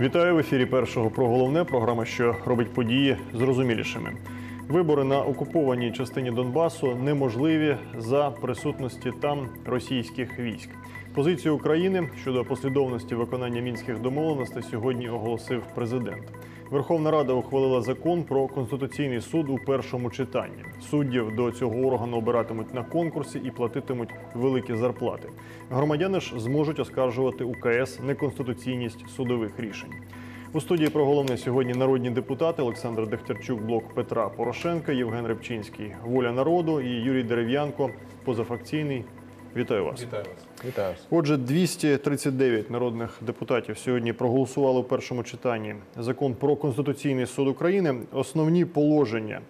Вітаю в ефірі першого про головне. Програма, що робить події зрозумілішими. Вибори на окупованій частині Донбасу неможливі за присутності там російських військ. Позицію України щодо послідовності виконання мінських домовленостей сьогодні оголосив президент. Верховна Рада ухвалила закон про конституційний суд у першому читанні. Суддів до цього органу обиратимуть на конкурсі і платитимуть великі зарплати. Громадяни ж зможуть оскаржувати УКС неконституційність судових рішень. У студії про головне сьогодні народні депутати Олександр Дехтярчук, блок Петра Порошенка, Євген Рибчинський, Воля народу і Юрій Дерев'янко, позафракційний. Вітаю вас. Вітаю вас. Вітаю вас. Отже, 239 народних депутатів сьогодні проголосували у першому читанні закон про конституційний суд України. Основні положення,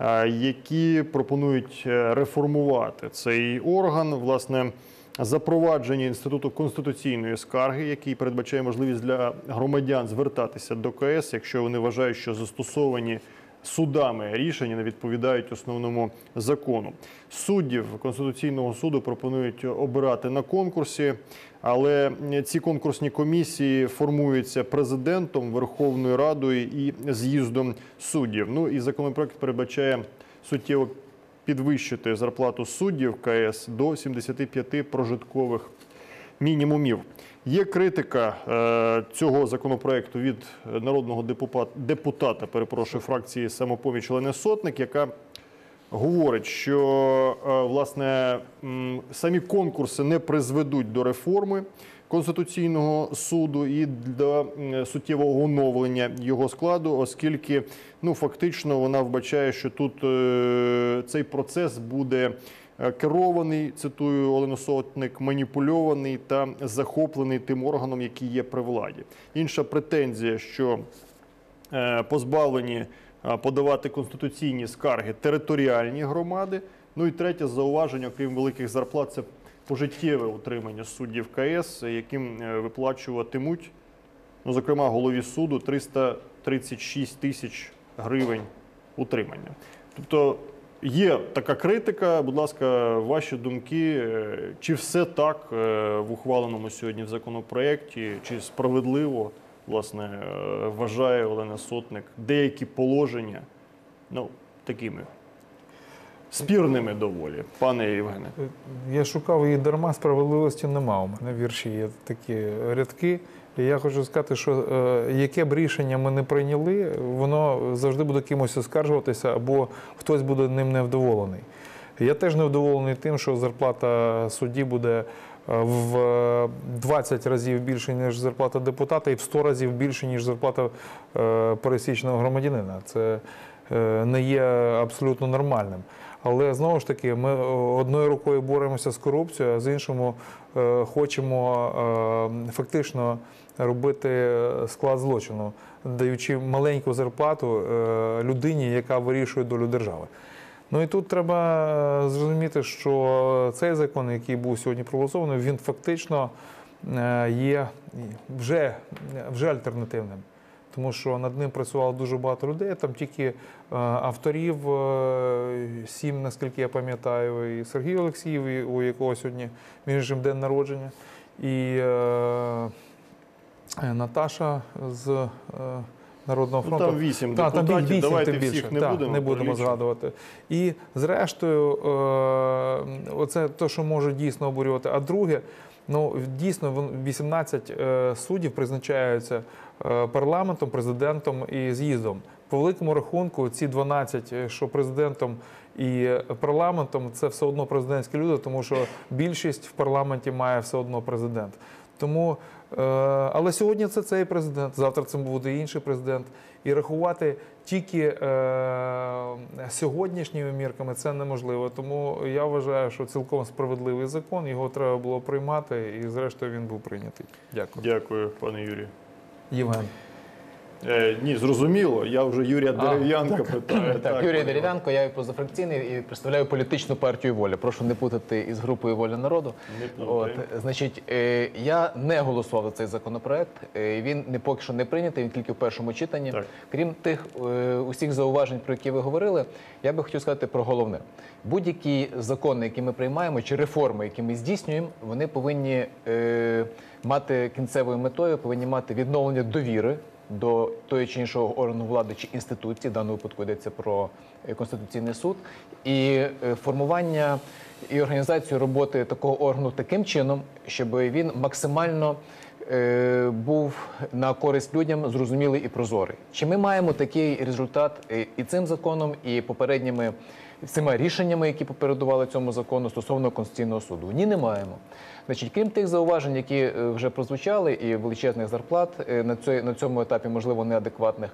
е, які пропонують е, реформувати цей орган, власне. Запровадження інституту конституційної скарги, який передбачає можливість для громадян звертатися до КС, якщо вони вважають, що застосовані судами рішення не відповідають основному закону. Суддів Конституційного суду пропонують обирати на конкурсі, але ці конкурсні комісії формуються президентом, Верховною Радою і з'їздом суддів. Ну і законопроект передбачає суттєво підвищити зарплату суддів КС до 75 прожиткових мінімумів. Є критика е, цього законопроекту від народного депутата, депутата перепрошую, фракції самопоміч Олени Сотник, яка говорить, що е, власне самі конкурси не призведуть до реформи Конституційного суду і до суттєвого оновлення його складу, оскільки ну фактично вона вбачає, що тут е, цей процес буде керований, цитую Олену Сотник, маніпульований та захоплений тим органом, який є при владі. Інша претензія, що е, позбавлені е, подавати конституційні скарги територіальні громади. Ну і третє зауваження, окрім великих зарплат, це пожиттєве утримання суддів КС, яким е, виплачуватимуть, ну, зокрема, голові суду 336 тисяч гривень утримання. Тобто є така критика. Будь ласка, ваші думки, е, чи все так е, в ухваленому сьогодні в законопроєкті, чи справедливо власне е, вважає Олена Сотник деякі положення ну, такими спірними доволі, пане Євгене. Я шукав її дарма, справедливості нема. У мене вірші є такі рядки. Я хочу сказати, що е, яке б рішення ми не прийняли, воно завжди буде кимось оскаржуватися, або хтось буде ним невдоволений. Я теж невдоволений тим, що зарплата судді буде е, в 20 разів більше, ніж зарплата депутата, і в 100 разів більше, ніж зарплата е, пересічного громадянина. Це не є абсолютно нормальним. Але знову ж таки, ми одною рукою боремося з корупцією, а з іншому хочемо фактично робити склад злочину, даючи маленьку зарплату е, людині, яка вирішує долю держави. Ну і тут треба е, зрозуміти, що цей закон, який був сьогодні проголосований, він фактично е, є вже, вже альтернативним. Тому що над ним працювало дуже багато людей. Там тільки е, авторів е, сім, наскільки я пам'ятаю, і Сергій Олексіїв, і у якого сьогодні між іншим день народження, і е, е, Наташа з е, Народного Ну, фронту. там вісім там депутатів, вісім, давайте тим більше. всіх не Та, будемо не будемо перелічувати. згадувати. І зрештою, е, оце те, що може дійсно обурювати. А друге, ну дійсно 18 е, суддів призначаються е, парламентом, президентом і з'їздом. По великому рахунку, ці 12, е, що президентом і парламентом, це все одно президентські люди, тому що більшість в парламенті має все одно президент. Тому, е, але сьогодні це цей президент, завтра це буде інший президент. І рахувати тільки е, сьогоднішніми мірками це неможливо. Тому я вважаю, що цілком справедливий закон, його треба було приймати, і зрештою він був прийнятий. Дякую. Дякую, пане Юрію. Євген. Е, ні, зрозуміло. Я вже Юрія Дерев'янка питаю. Так, Юрій Дерев'янко, я позафракційний і представляю політичну партію воля. Прошу не путати із групою воля народу. Не От, плутаємо. значить, е, я не голосував за цей законопроект. Е, він не поки що не прийнятий, він тільки в першому читанні. Так. Крім тих е, усіх зауважень, про які ви говорили, я би хотів сказати про головне: будь-які закони, які ми приймаємо, чи реформи, які ми здійснюємо, вони повинні е, мати кінцевою метою, повинні мати відновлення довіри до того чи іншого органу влади чи інституції, в даному випадку йдеться про е, Конституційний суд, і е, формування і організацію роботи такого органу таким чином, щоб він максимально е, був на користь людям зрозумілий і прозорий. Чи ми маємо такий результат і цим законом, і попередніми цими рішеннями, які попередували цьому закону стосовно Конституційного суду? Ні, не маємо. Значить, крім тих зауважень, які е, вже прозвучали, і величезних зарплат е, на цьому, на цьому етапі, можливо, неадекватних.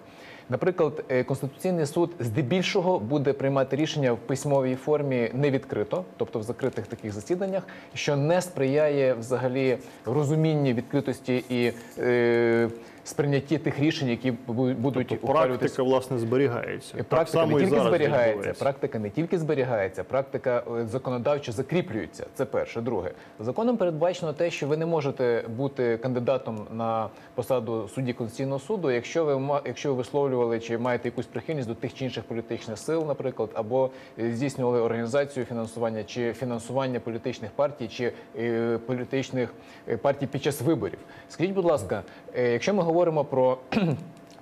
Наприклад, е, Конституційний суд здебільшого буде приймати рішення в письмовій формі не відкрито, тобто в закритих таких засіданнях, що не сприяє взагалі розумінні відкритості і е, сприйнятті тих рішень, які бу- будуть Тобто практика, власне, зберігається. Так Практика само не тільки зберігається, практика не тільки зберігається, практика е, законодавчо закріплюється. Це перше. Друге, законом передбачено те, що ви не можете бути кандидатом на посаду судді Конституційного суду, якщо ви якщо ви висловлювали чи маєте якусь прихильність до тих чи інших політичних сил, наприклад, або е, здійснювали організацію фінансування чи фінансування політичних партій чи е, політичних партій під час виборів. Скажіть, будь ласка, якщо ми говоримо про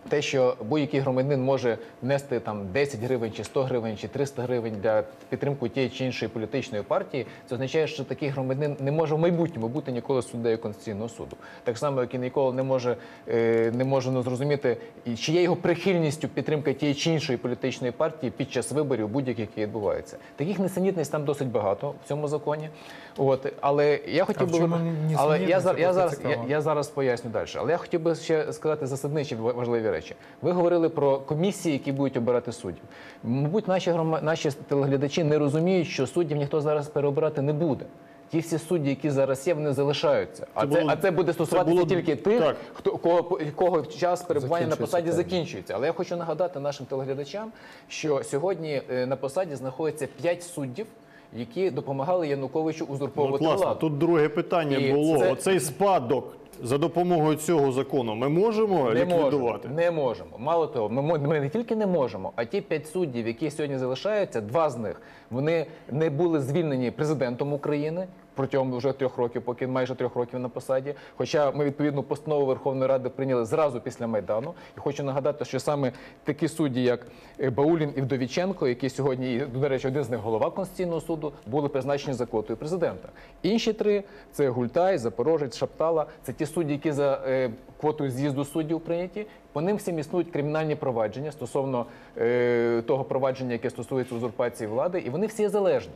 те, що будь-який громадянин може внести там 10 гривень, чи 100 гривень, чи 300 гривень для підтримки тієї чи іншої політичної партії, це означає, що такий громадянин не може в майбутньому бути ніколи суддею Конституційного суду. Так само, як і ніколи не може е, не може ну, зрозуміти, чи є його прихильністю підтримка тієї чи іншої політичної партії під час виборів, будь-яких які відбуваються. Таких несенітниць там досить багато в цьому законі. От але я хотів би але я, я зараз я, я зараз поясню далі. Але я хотів би ще сказати засадничі важливі речі. Ви говорили про комісії, які будуть обирати суддів. Мабуть, наші грома... наші телеглядачі не розуміють, що суддів ніхто зараз переобирати не буде. Ті всі судді, які зараз є, вони залишаються. А це, Це було- а це буде стосуватися було- тільки тих, так. хто кого, кого час перебування на посаді термін. закінчується. Але я хочу нагадати нашим телеглядачам, що сьогодні е, на посаді знаходиться 5 суддів, які допомагали Януковичу Ну, узурповувати власне, владу. тут друге питання І було. це- Оцей спадок за допомогою цього закону ми можемо Не ліквідувати? можемо, не можемо. Мало того, ми, ми не тільки не можемо, а ті п'ять суддів, які сьогодні залишаються, два з них вони не були звільнені президентом України. Протягом вже трьох років, поки майже трьох років на посаді. Хоча ми відповідну постанову Верховної Ради прийняли зразу після майдану. І хочу нагадати, що саме такі судді, як е, Баулін і Вдовіченко, які сьогодні, до речі, один з них голова Конституційного суду, були призначені за квотою президента. Інші три це Гультай, Запорожець, Шаптала. Це ті судді, які за е, квотою з'їзду суддів прийняті. По ним всім існують кримінальні провадження стосовно е, того провадження, яке стосується узурпації влади, і вони всі залежні.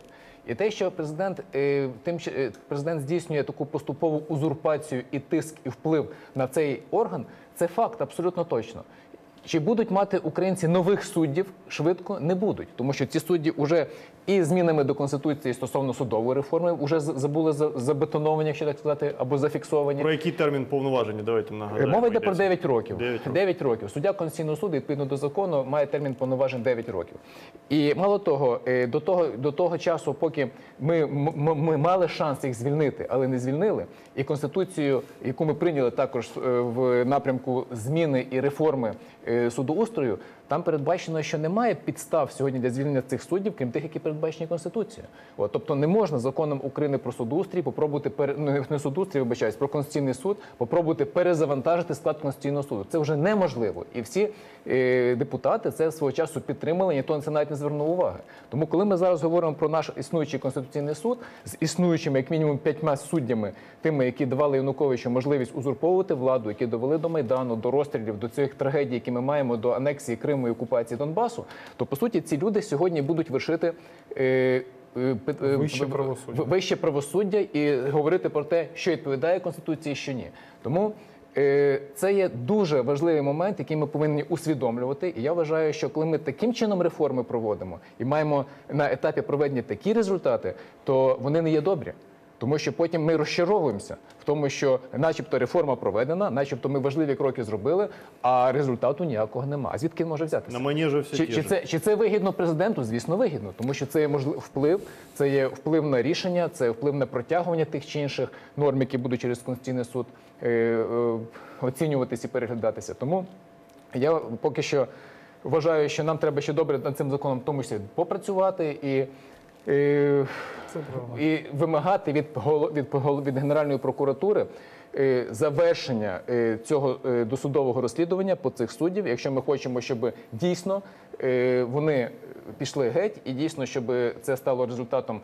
І те, що президент е, тим е, президент здійснює таку поступову узурпацію і тиск, і вплив на цей орган, це факт абсолютно точно. Чи будуть мати українці нових суддів швидко? Не будуть, тому що ці судді вже і змінами до конституції стосовно судової реформи вже забули за- забетоновані, якщо так сказати, або зафіксовані. Про який термін повноваження? Давайте нагадаємо. Мова йде про йдеться. 9 років. 9 років. 9 років. Суддя Конституційного суду, відповідно до закону, має термін повноважень 9 років. І мало того, е, до того, до того часу, поки ми, ми мали шанс їх звільнити, але не звільнили, і Конституцію, яку ми прийняли також е, в напрямку зміни і реформи е, судоустрою, там передбачено, що немає підстав сьогодні для звільнення цих суддів, крім тих, які передбачені Конституцією. От, тобто не можна законом України про судоустрій попробувати пере... ну, не судоустрій, вибачаюсь, про Конституційний суд, попробувати перезавантажити склад Конституційного суду. Це вже неможливо. І всі е, депутати це свого часу підтримали, ніхто на це навіть не звернув уваги. Тому, коли ми зараз говоримо про наш існуючий конституційний суд з існуючими як мінімум п'ятьма суддями, тими, які давали Януковичу можливість узурповувати владу, які довели до майдану, до розстрілів, до цих трагедій, які ми маємо до анексії Криму і окупації Донбасу, то по суті ці люди сьогодні будуть вершити. Е, е, е, Вище правосуддя. вище правосуддя і говорити про те, що відповідає конституції, що ні. Тому е, це є дуже важливий момент, який ми повинні усвідомлювати. І я вважаю, що коли ми таким чином реформи проводимо і маємо на етапі проведення такі результати, то вони не є добрі. Тому що потім ми розчаровуємося в тому, що начебто реформа проведена, начебто ми важливі кроки зробили, а результату ніякого нема. А звідки він може взятися? На манежі все Чи, ті чи, ж. це, чи це вигідно президенту? Звісно, вигідно, тому що це є можлив вплив, це є вплив на рішення, це вплив на протягування тих чи інших норм, які будуть через Конституційний суд е, е, оцінюватися і переглядатися. Тому я поки що вважаю, що нам треба ще добре над цим законом в тому числі попрацювати і. Е, і вимагати від від від Генеральної прокуратури е, завершення е, цього досудового розслідування по цих суддів, якщо ми хочемо, щоб дійсно вони пішли геть, і дійсно, щоб це стало результатом,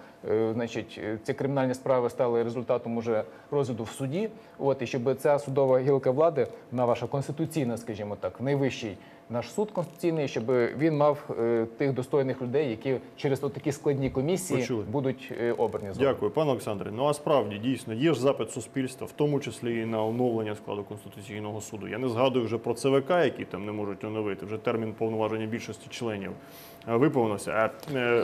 значить, ці кримінальні справи стали результатом уже розгляду в суді. От і щоб ця судова гілка влади, на ваша конституційна, скажімо так, найвищий наш суд конституційний, щоб він мав е, тих достойних людей, які через такі складні комісії Почули. будуть е, обрані згодом. Дякую, пане Олександре. Ну а справді дійсно є ж запит суспільства, в тому числі і на оновлення складу конституційного суду. Я не згадую вже про ЦВК, які там не можуть оновити. Вже термін повноваження більшості членів е, виповнився. А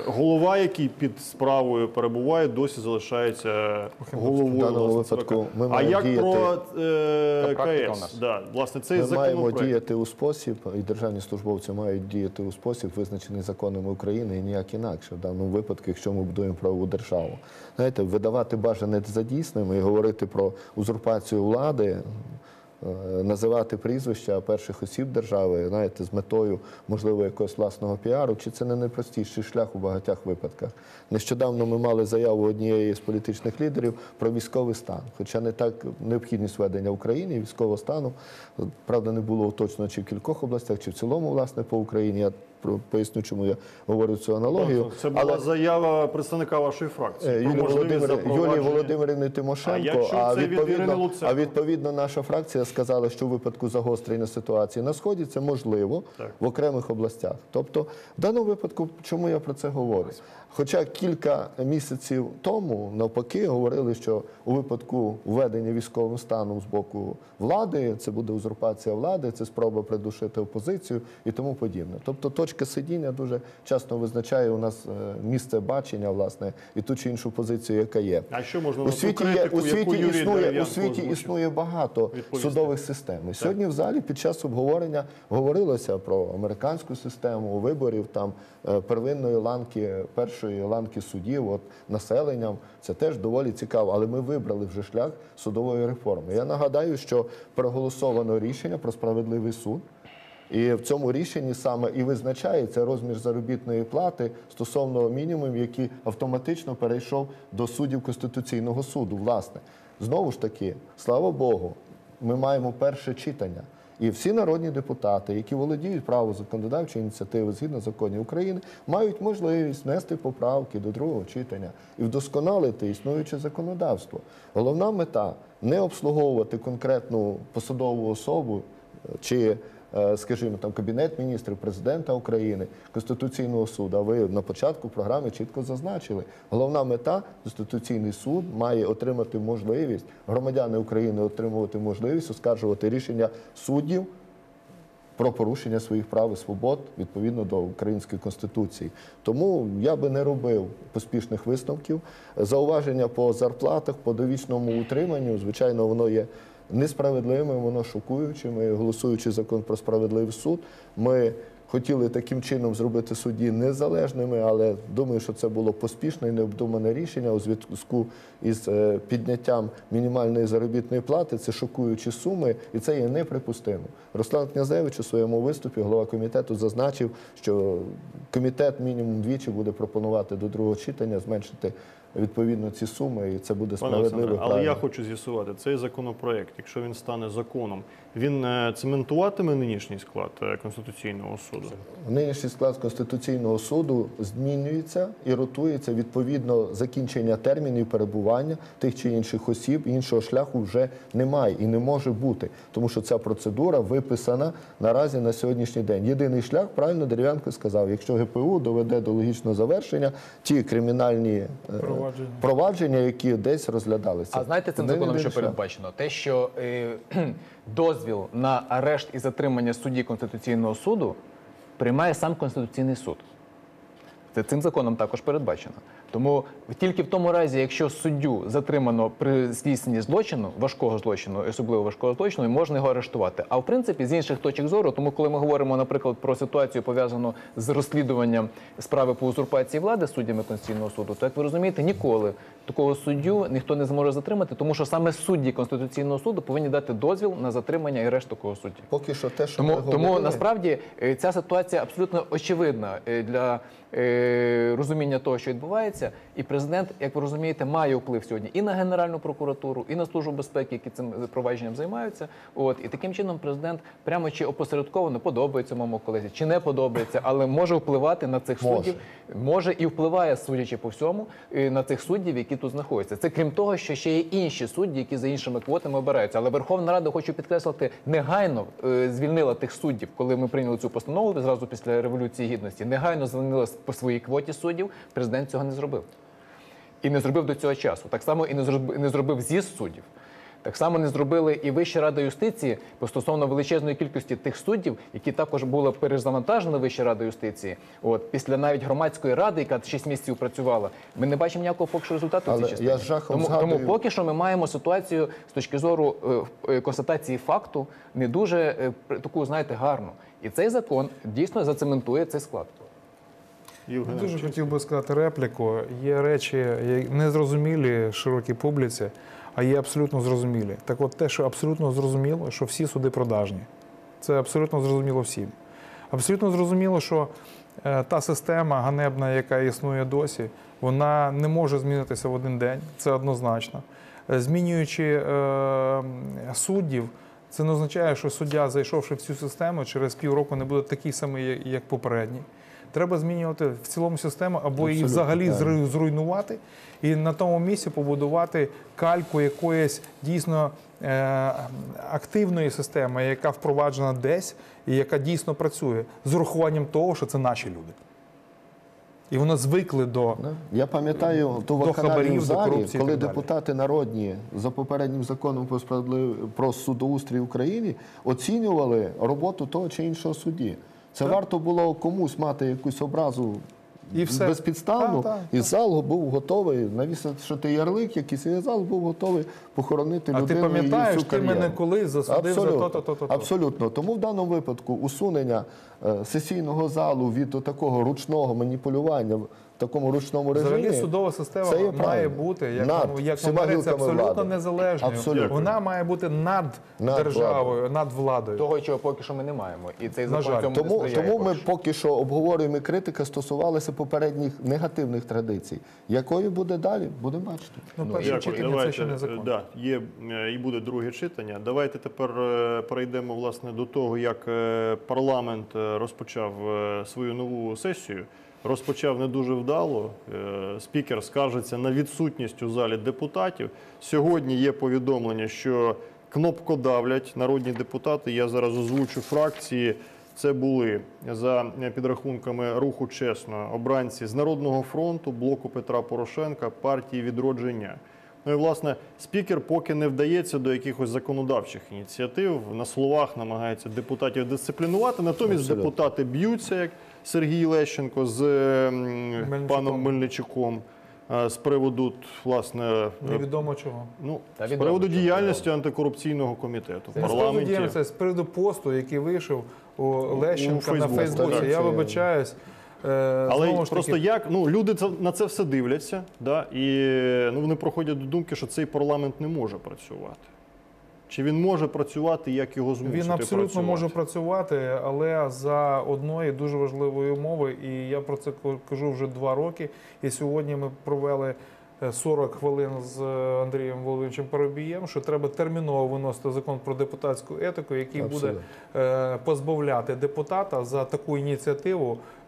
голова, який під справою перебуває, досі залишається головою В власне, випадку ЦВК. ми А як діяти- про е, КС? Да, власне, цей Ми маємо діяти у спосіб, і державні службовці мають діяти у спосіб, визначений законами України, і ніяк інакше. В даному випадку, якщо ми будуємо правову державу, знаєте, видавати бажане за дійсними і говорити про узурпацію влади. Е, Називати прізвища перших осіб держави, знаєте, з метою можливо якогось власного піару, чи це не найпростіший шлях у багатьох випадках? Нещодавно ми мали заяву однієї з політичних лідерів про військовий стан. Хоча не так необхідність введення України військового стану, правда, не було уточнено чи в кількох областях, чи в цілому, власне, по Україні. Я поясню, чому я говорю цю аналогію. Це була Але- заява представника вашої фракції. Е, Юлії Володимир. Юлії Володимирівни Тимошенко. А, від відповідно, а відповідно наша фракція сказала, що у випадку загострення ситуації на сході це можливо Так. в окремих областях. Тобто, в даному випадку, чому я про це говорю? Хоча кілька місяців тому навпаки говорили, що у випадку введення військовим станом з боку влади це буде узурпація влади, це спроба придушити опозицію і тому подібне. Тобто, точка сидіння дуже часто визначає у нас е, місце бачення, власне, і ту чи іншу позицію, яка є. А що можна У світі, є, у світі, яку існує, у світі існує багато Відповісти. судових систем. І сьогодні в залі під час обговорення говорилося про американську систему виборів там е, первинної ланки, першої ланки судів, от населенням. Це теж доволі цікаво. Але ми вибрали вже шлях судової реформи. Я нагадаю, що проголосовано рішення про справедливий суд. І в цьому рішенні саме і визначається розмір заробітної плати стосовно мінімумів, який автоматично перейшов до суддів Конституційного суду. Власне, знову ж таки, слава Богу, ми маємо перше читання. І всі народні депутати, які володіють правом законодавчої ініціативи згідно законів України, мають можливість внести поправки до другого читання і вдосконалити існуюче законодавство. Головна мета не обслуговувати конкретну посадову особу чи е, скажімо, там Кабінет міністрів, президента України, Конституційного суду. А ви на початку програми чітко зазначили. Головна мета Конституційний суд має отримати можливість, громадяни України отримувати можливість оскаржувати рішення суддів про порушення своїх прав і свобод відповідно до української конституції. Тому я би не робив поспішних висновків. Зауваження по зарплатах, по довічному утриманню, звичайно, воно є несправедливим, воно шокуючим. І Голосуючи закон про справедливий суд, ми хотіли таким чином зробити судді незалежними, але думаю, що це було поспішне і необдумане рішення у зв'язку із е, підняттям мінімальної заробітної плати. Це шокуючі суми, і це є неприпустимо. Руслан Князевич у своєму виступі, голова комітету, зазначив, що комітет мінімум двічі буде пропонувати до другого читання зменшити відповідно ці суми, і це буде справедливо. але я хочу з'ясувати, цей законопроект, якщо він стане законом, він е, цементуватиме нинішній склад е, Конституційного суду? Нинішній склад Конституційного суду змінюється і ротується відповідно закінчення термінів перебування тих чи інших осіб. Іншого шляху вже немає і не може бути, тому що ця процедура виписана наразі на сьогоднішній день. Єдиний шлях, правильно Дерев'янко сказав, якщо ГПУ доведе до логічного завершення ті кримінальні е, Провадження. провадження, які десь розглядалися. А знаєте цим законом, що передбачено? Те, що е, дозвіл на арешт і затримання судді Конституційного суду приймає сам Конституційний суд. Це цим законом також передбачено. Тому тільки в тому разі, якщо суддю затримано при здійсненні злочину, важкого злочину, особливо важкого злочину, можна його арештувати. А в принципі, з інших точок зору, тому коли ми говоримо, наприклад, про ситуацію пов'язану з розслідуванням справи по узурпації влади суддями Конституційного суду, то як ви розумієте, ніколи такого суддю ніхто не зможе затримати, тому що саме судді Конституційного суду повинні дати дозвіл на затримання і арешт такого судді. Поки що те, що Тому, ми тому говорили, насправді е, ця ситуація абсолютно очевидна е, для е, розуміння того, що відбувається. І президент, як ви розумієте, має вплив сьогодні і на Генеральну прокуратуру, і на службу безпеки, які цим провадженням займаються. От і таким чином президент прямо чи опосередковано подобається моєму колезі, чи не подобається, але може впливати на цих Може. суддів, може і впливає, судячи по всьому, е, на цих суддів, які тут знаходяться. Це крім того, що ще є інші судді, які за іншими квотами обираються. Але Верховна Рада, хочу підкреслити, негайно е, звільнила тих суддів, коли ми прийняли цю постанову зразу після революції гідності. Негайно звільнила по своїй квоті суддів. Президент цього не зробив. І не зробив до цього часу. Так само і не зробив, не зробив з'їзд суддів. Так само не зробили і Вища рада юстиції стосовно величезної кількості тих суддів, які також були перезавантажені Вища рада юстиції. От після навіть громадської ради, яка 6 місяців працювала, ми не бачимо ніякого поки що результату в цій частині. я жахом тому, згадую- тому поки що ми маємо ситуацію з точки зору е, е, констатації факту не дуже е, таку, знаєте, гарну. І цей закон дійсно зацементує цей склад. Євген, Дуже хотів би сказати репліку. Є речі незрозумілі широкій публіці, а є абсолютно зрозумілі. Так от те, що абсолютно зрозуміло, що всі суди продажні. Це абсолютно зрозуміло всім. Абсолютно зрозуміло, що е, та система ганебна, яка існує досі, вона не може змінитися в один день. Це однозначно. Е, Змінюючи е, суддів, це не означає, що суддя, зайшовши в цю систему, через півроку не буде такий самий, як- як попередній. Треба змінювати в цілому систему або її взагалі зру- зруйнувати і на тому місці побудувати кальку якоїсь дійсно е, активної системи, яка впроваджена десь і яка дійсно працює з урахуванням того, що це наші люди. І вони звикли до Я пам'ятаю ту вакханалію в до залі, корупції коли депутати народні за попереднім законом про справедлив... про судоустрій в Україні оцінювали роботу того чи іншого судді. Це варто було комусь мати якусь образу І все. безпідставну, та, та, і зал був готовий навісити ярлик, якийсь і зал був готовий похоронити А людину. А Ти пам'ятаєш, ти ти мене коли колись засудив Абсолютно. то-то, то-то, то-то. Абсолютно. Тому в даному випадку усунення е, сесійного залу від такого ручного маніпулювання такому ручному режимі. Взагалі судова система це має правильно. бути, як, Над як говориться, абсолютно влади. незалежною. Абсолютно. Вона має бути над, Над державою, над владою. Того, чого поки що ми не маємо. І цей закон жаль. цьому не Тому, сприяє. тому ми поки що. обговорюємо і критика стосувалася попередніх негативних традицій. Якою буде далі, будемо бачити. Ну, перше Дякую. читання це ще не закон. Да, є е, і буде друге читання. Давайте тепер е, перейдемо власне до того, як е, парламент е, розпочав е, свою нову сесію. Розпочав не дуже вдало. Е, Спікер скаржиться на відсутність у залі депутатів. Сьогодні є повідомлення, що кнопкодавлять народні депутати. Я зараз озвучу фракції. Це були за підрахунками руху чесно обранці з Народного фронту, блоку Петра Порошенка, партії відродження. Ну і власне спікер поки не вдається до якихось законодавчих ініціатив. На словах намагається депутатів дисциплінувати. Натомість Абсолютно. депутати б'ються, як Сергій Лещенко з Мельничуком. паном Мельничуком. е, З приводу власне Невідомо чого. ну Та з приводу що діяльності антикорупційного комітету в Це з приводу парламенті. діяльності, з приводу посту, який вийшов у Лещенка на Фейсбуці, Фейсбуці. так, Я вибачаюсь. Е, Але знову ж просто таки, як ну люди це на це все дивляться, да, і ну вони проходять до думки, що цей парламент не може працювати. Чи він може працювати, як його змусити Він абсолютно працювати? може працювати, але за одної дуже важливої умови, і я про це кажу вже два роки. І сьогодні ми провели е, 40 хвилин з е, Андрієм Володимировичем Парубієм, що треба терміново виносити закон про депутатську етику, який буде Абсолютно. е, позбавляти депутата за таку ініціативу, е,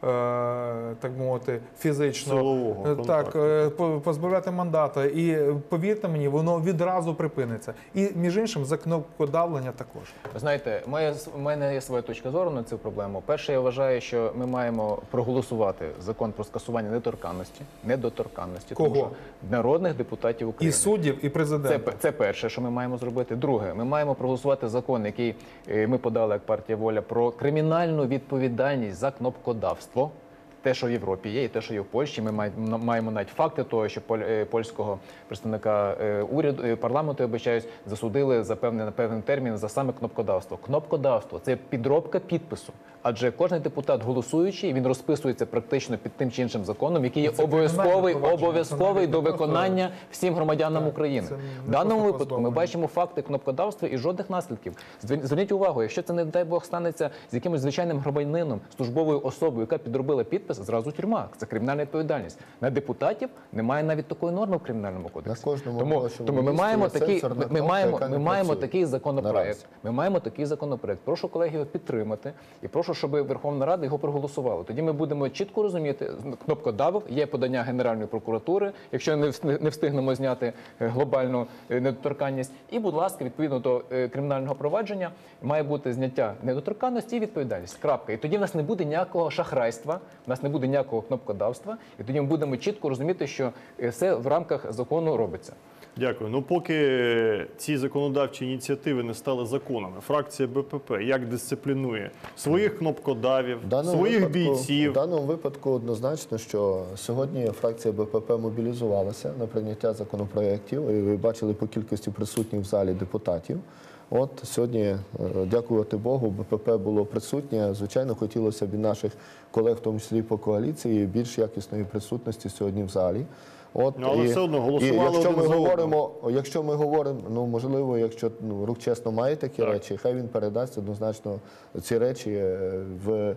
так мовити, фізично Силового Е, контакту. Так, е, по- позбавляти мандата. І е, повірте мені, воно відразу припиниться. І між іншим, за кнопкодавлення також. Знаєте, моя у мене є своя точка зору на цю проблему. Перше, я вважаю, що ми маємо проголосувати закон про скасування недоторканності, недоторканності Кого? тому що народних депутатів України І суддів, і Це, президента. це перше, що ми маємо зробити. Друге, ми маємо проголосувати закон, який е, ми подали як партія воля про кримінальну відповідальність за кнопкодавство. Те, що в Європі є, і те, що є в Польщі. Ми маємо навіть факти того, що е, польського представника е, уряду е, парламенту, обичаюсь, засудили за певний на певний термін за саме кнопкодавство. Кнопкодавство це підробка підпису. Адже кожен депутат голосуючий він розписується практично під тим чи іншим законом, який є обов'язковий обов'язковий до виконання всім громадянам України. В даному випадку ми бачимо факти кнопкодавства і жодних наслідків. Звер- Зверніть увагу, якщо це не дай Бог станеться з якимось звичайним громадянином, службовою особою, яка підробила підпис, зразу тюрма. Це кримінальна відповідальність. На депутатів немає навіть такої норми в кримінальному кодексі. На кожному тому, тому ми маємо такий, ми, ми маємо, ми маємо такий законопроект. Ми маємо такий законопроект. Прошу колеги його підтримати і прошу, щоб Верховна Рада його проголосувала. Тоді ми будемо чітко розуміти. Кнопкодавив, є подання Генеральної прокуратури, якщо не не встигнемо зняти е, глобальну е, недоторканність. І, будь ласка, відповідно до е, кримінального провадження має бути зняття недоторканності і відповідальність. Крапка. І тоді в нас не буде ніякого шахрайства, в нас не буде ніякого кнопкодавства, і тоді ми будемо чітко розуміти, що все в рамках закону робиться. Дякую. Ну, поки ці законодавчі ініціативи не стали законами, фракція БПП як дисциплінує своїх кнопкодавів, своїх випадку, бійців. В даному випадку однозначно, що сьогодні фракція БПП мобілізувалася на прийняття законопроєктів. І ви бачили по кількості присутніх в залі депутатів. От сьогодні, е, дякувати Богу, БПП було присутнє. Звичайно, хотілося б і наших колег, в тому числі по коаліції, більш якісної присутності сьогодні в залі. От Ну, але все одно голосували і якщо один ми за говоримо, якщо ми говоримо, ну можливо, якщо ну, рух чесно має такі Так. речі, хай він передасть однозначно ці речі е, в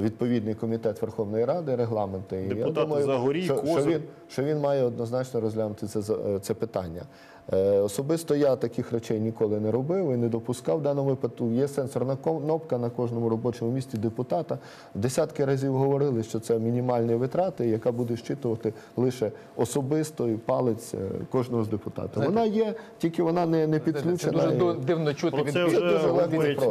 відповідний комітет Верховної Ради, регламенти. І Депутати Загорій, що, що, він, що він має однозначно розглянути це, е, це питання. Е, Особисто я таких речей ніколи не робив і не допускав. В даному випадку є сенсорна кнопка на кожному робочому місці депутата. Десятки разів говорили, що це мінімальні витрати, яка буде щитувати лише особисто і палець е, кожного з депутатів. Вона є, тільки вона не, не Це підключена. дуже дивно чути від це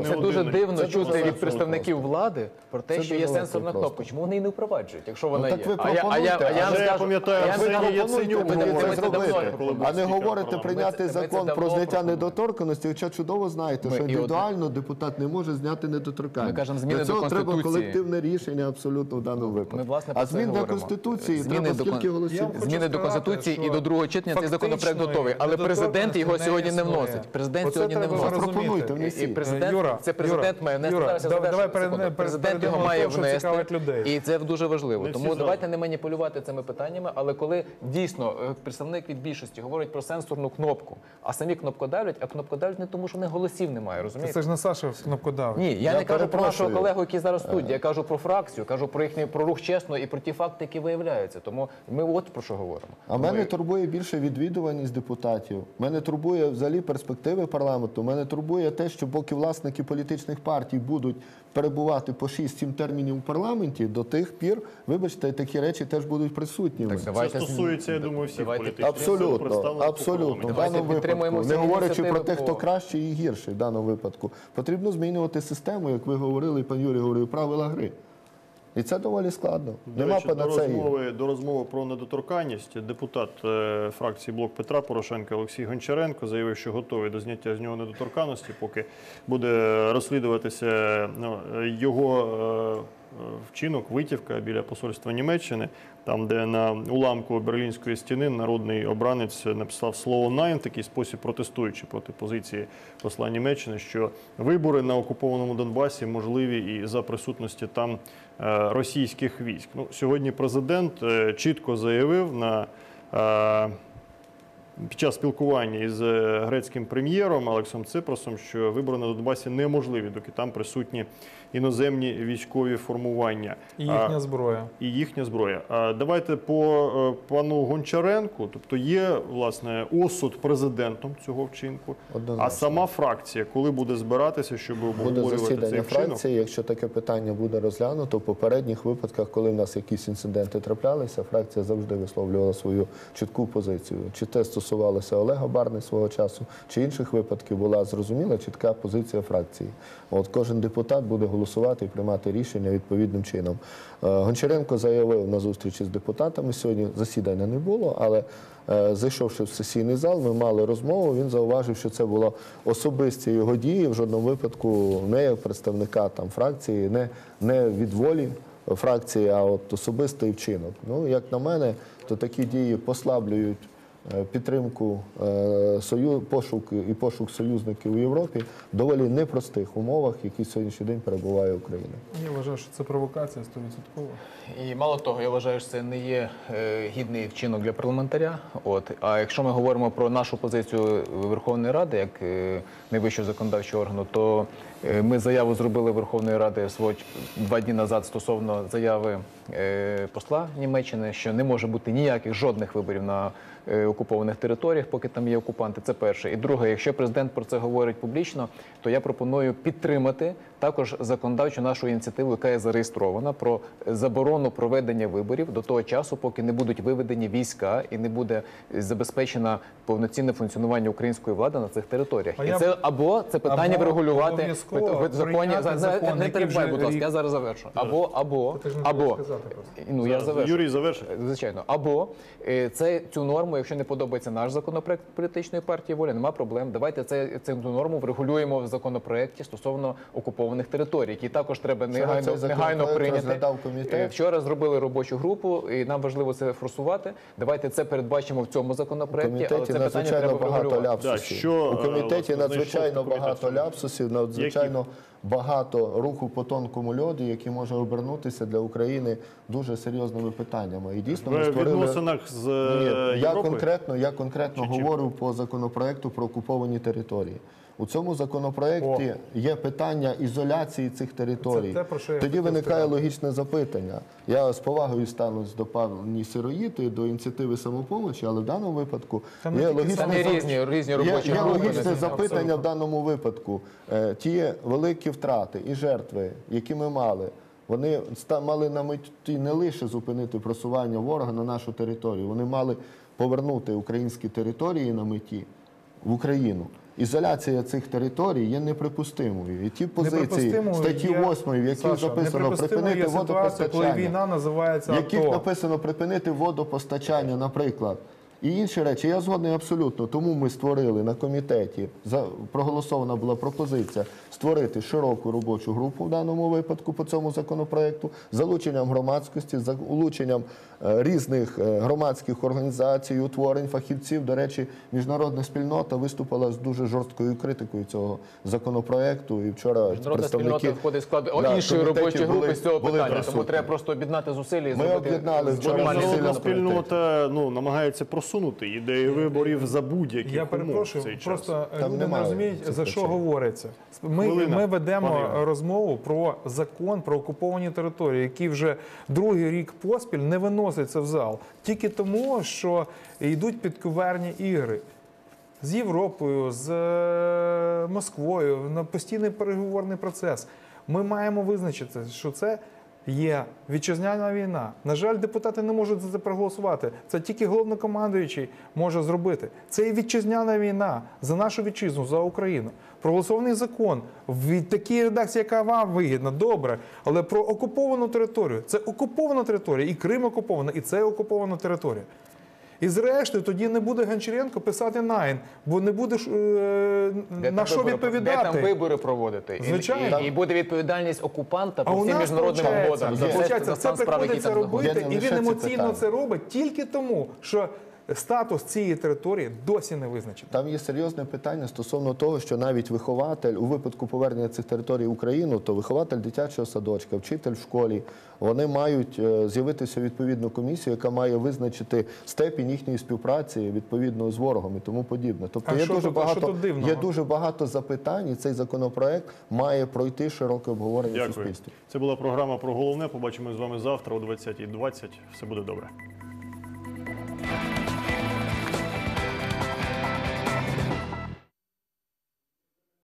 Це дуже дивно чути від представників влади про те, що є сенсорна кнопка. Чому вони її не впроваджують, якщо вона Ну, є? так ви а я, а я, пам'ятаю, а не говорите. Прийняти Ми закон про зняття пропонуємо. недоторканості, хоча чудово знаєте, Ми що індивідуально депутат не може зняти недоторканність. Ми кажемо, зміни Для цього до треба колективне рішення абсолютно в даному випадку. Ми, власне, а змін до. Конституції Зміни треба до скільки голосів? Зміни до конституції і до другого читання цей законопроект готовий, але президент його сьогодні не вносить. Президент сьогодні не вносить. Пропонуйте, І, президент, це президент має внести Президент його має внести, людей. і це дуже важливо. Тому давайте не маніпулювати цими питаннями. Але коли дійсно е, представник від більшості говорить про сенсорну кнопку, а самі кнопкодавлять, а кнопкодавлять не тому, що в них голосів немає. Розумієте? Це ж не Саша кнопкодавить. Ні, я, Я не кажу про нашого колегу, який зараз в студії. Я кажу про фракцію, кажу про їхній про рух чесно і про ті факти, які виявляються. Тому ми от про що говоримо. А мене турбує більше відвідуваність депутатів. Мене турбує взагалі перспективи парламенту. Мене турбує те, що поки власники політичних партій будуть перебувати по 6-7 термінів у парламенті, до тих пір, вибачте, такі речі теж будуть присутніми. Так, давайте Це стосується, я думаю, всіх давайте політичних сил, Абсолютно, представлених. В. Давайте даному підтримуємо випадку, всі не говорячи про тих, хто кращий і гірший в даному випадку, потрібно змінювати систему, як ви говорили, і пан Юрій говорив, правила гри. І це доволі складно. До Нема речі, до панацеї. розмови, до розмови про недоторканність депутат е, фракції Блок Петра Порошенка Олексій Гончаренко заявив, що готовий до зняття з нього недоторканності, поки буде розслідуватися ну, його е, вчинок, витівка біля посольства Німеччини, там, де на уламку Берлінської стіни народний обранець написав слово «найн», такий спосіб протестуючи проти позиції посла Німеччини, що вибори на окупованому Донбасі можливі і за присутності там е, російських військ. Ну, сьогодні президент е, чітко заявив на е, під час спілкування із е, грецьким прем'єром Алексом Ципросом, що вибори на Донбасі неможливі, доки там присутні іноземні військові формування І їхня зброя. і їхня зброя. Давайте по е, пану Гончаренку. Тобто є власне осуд президентом цього вчинку. Однозначно. А сама фракція, коли буде збиратися, щоб Буде обговорювати цей засідання вчинок? фракції. Якщо таке питання буде розглянуто, в попередніх випадках, коли в нас якісь інциденти траплялися, фракція завжди висловлювала свою чітку позицію. Чи те стосувалося Олега Барни свого часу, чи інших випадків була зрозуміла чітка позиція фракції. От кожен депутат буде голосувати і приймати рішення відповідним чином. Е, Гончаренко заявив на зустрічі з депутатами сьогодні. Засідання не було, але е, зайшовши в сесійний зал, ми мали розмову. Він зауважив, що це було особисті його дії в жодному випадку не як представника там фракції, не, не від волі фракції, а от особистий вчинок. Ну, як на мене, то такі дії послаблюють підтримку е, пошук і пошук союзників у Європі в доволі непростих умовах, які сьогоднішній день перебуває Україна. Я вважаю, що це провокація 100%. І мало того, я вважаю, що це не є е, гідний вчинок для парламентаря. От а якщо ми говоримо про нашу позицію Верховної Ради як е, найвищого законодавчого органу, то е, ми заяву зробили Верховної Ради свого два дні назад стосовно заяви е, посла Німеччини, що не може бути ніяких жодних виборів на е, окупованих територіях, поки там є окупанти. Це перше. І друге, якщо президент про це говорить публічно, то я пропоную підтримати також законодавчу нашу ініціативу, яка є зареєстрована про заборону проведення виборів до того часу, поки не будуть виведені війська і не буде забезпечено повноцінне функціонування української влади на цих територіях. А і я це або це питання або врегулювати в- законі. закон, не перебувай, будь ласка, рік- я зараз завершу. Або або Ти або ну я завершу. Юрій завершив. Звичайно, або е, це цю норму, якщо не подобається наш законопроект політичної партії воля, нема проблем. Давайте це цю норму врегулюємо в законопроекті стосовно окупованих територій, які також треба негайно законопроект негайно прийняти. комітет. Е, Вчора зробили робочу групу, і нам важливо це форсувати. Давайте це передбачимо в цьому У законопроекті, але комітеті це надзвичайно багато ляпсусів. Да, що, у комітеті е, надзвичайно багато ляпсусів, надзвичайно багато руху по тонкому льоду, які може обернутися для України дуже серйозними питаннями. І дійсно ми створили відносинах з Ні, е, я конкретно, я конкретно Чи чим? говорю по законопроекту про окуповані території. У цьому законопроекті є питання ізоляції цих територій. Це те, про що я Тоді виникає логічне запитання. Я з повагою станусь до пані Сироїти, до ініціативи самопомочі, але в даному випадку Там є логічне Це зап- різні різні робочі є логічне запитання абсолютно. в даному випадку. Е, Ті великі втрати і жертви, які ми мали, вони ста- мали на меті не лише зупинити просування ворога на нашу територію, вони мали повернути українські території на меті в Україну. Ізоляція цих територій є неприпустимою. І ті позиції статті є- 8, в яких записано припинити водопостачання, коли війна називається яких написано припинити водопостачання, наприклад, і інші речі. Я згодний абсолютно. Тому ми створили на комітеті, проголосована була пропозиція створити широку робочу групу в даному випадку по цьому законопроекту, залученням громадськості, залученням е, різних е, громадських організацій, утворень, фахівців. До речі, міжнародна спільнота виступила з дуже жорсткою критикою цього законопроекту. І вчора Міжнародна представники спільнота входить в склад Да, іншої робочої групи були- з цього питання. присутні. Тому треба просто об'єднати зусилля і Ми об'єднали вчора Міжнародна спільнота ну, намагається просунути ідеї виборів за будь-яких Я умов в перепрошую, просто Там люди не розуміють, за що говориться. Ми, Хвилина, ми ведемо Іване. розмову про закон про окуповані території, який вже другий рік поспіль не виноситься в зал. Тільки тому, що йдуть підковерні ігри. З Європою, з е, Москвою на постійний переговорний процес. Ми маємо визначити, що це є вітчизняна війна. На жаль, депутати не можуть за це проголосувати. Це тільки головнокомандуючий може зробити. Це і вітчизняна війна за нашу вітчизну, за Україну. Проголосований закон в такій редакції, яка вам вигідна, добре. Але про окуповану територію це окупована територія, і Крим окупована, і це окупована територія. І зрештою тоді не буде Гончаренко писати найн, бо не буде е, на що вибори- відповідати. Де там вибори проводити? Звичайно. І, і буде відповідальність окупанта по всім міжнародним угодам. це справ, який приходиться робити, і він емоційно питання. це робить тільки тому, що статус цієї території досі не визначений. Там є серйозне питання стосовно того, що навіть вихователь у випадку повернення цих територій в Україну, то вихователь дитячого садочка, вчитель в школі, вони мають е, з'явитися в відповідну комісію, яка має визначити степінь їхньої співпраці відповідно з ворогом і тому подібне. Тобто А є що дуже тут- що багато тут є дуже багато запитань, і цей законопроект має пройти широке обговорення в суспільстві. Це була програма про головне. Побачимо з вами завтра о 20.20. Все буде добре.